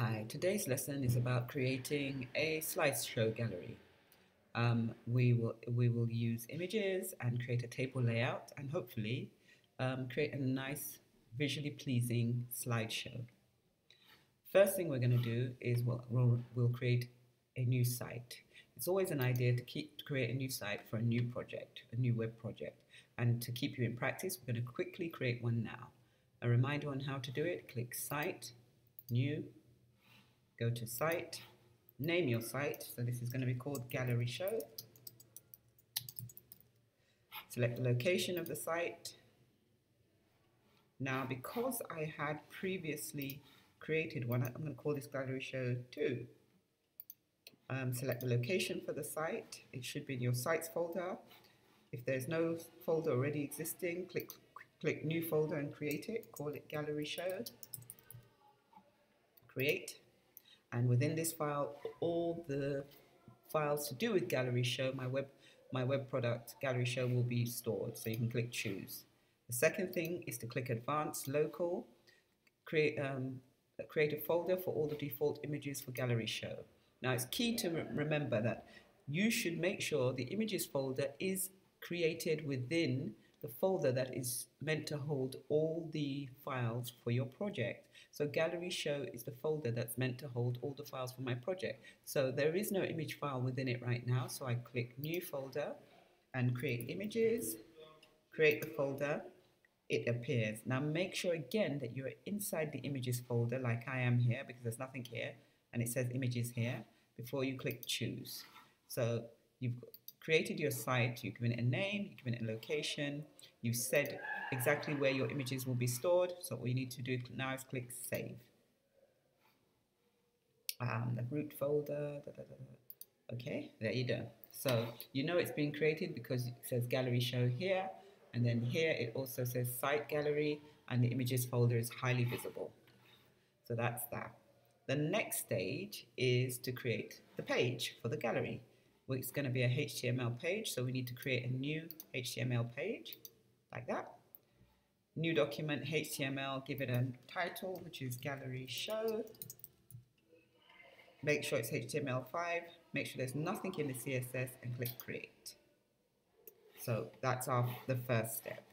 Hi, today's lesson is about creating a slideshow gallery. Um, we, will, we will use images and create a table layout and hopefully um, create a nice visually pleasing slideshow. First thing we're going to do is we'll, we'll, we'll, create a new site. It's always an idea to keep to create a new site for a new project, a new web project. And to keep you in practice, we're going to quickly create one now. A reminder on how to do it, click Site, New, go to site, name your site. So this is going to be called Gallery Show. Select the location of the site. Now, because I had previously created one, I'm going to call this Gallery Show 2. Um, select the location for the site. It should be in your sites folder. If there's no folder already existing, click, click new folder and create it. Call it Gallery Show. Create and within this file all the files to do with gallery show my web my web product gallery show will be stored. So you can click choose. The second thing is to click advanced local. Create um, create a folder for all the default images for gallery show. Now it's key to re remember that you should make sure the images folder is created within the folder that is meant to hold all the files for your project. So gallery show is the folder that's meant to hold all the files for my project. So there is no image file within it right now. So I click new folder and create images, create the folder, it appears. Now make sure again that you're inside the images folder like I am here because there's nothing here and it says images here before you click choose. So you've created your site, you've given it a name, you've given it a location, you've said exactly where your images will be stored. So all you need to do now is click save. Um, the root folder, da, da, da, okay, there you go. So you know it's been created because it says gallery show here, and then here it also says site gallery, and the images folder is highly visible. So that's that. The next stage is to create the page for the gallery it's going to be a HTML page, so we need to create a new HTML page, like that. New document, HTML, give it a title, which is Gallery Show. Make sure it's HTML5, make sure there's nothing in the CSS, and click Create. So that's our, the first step.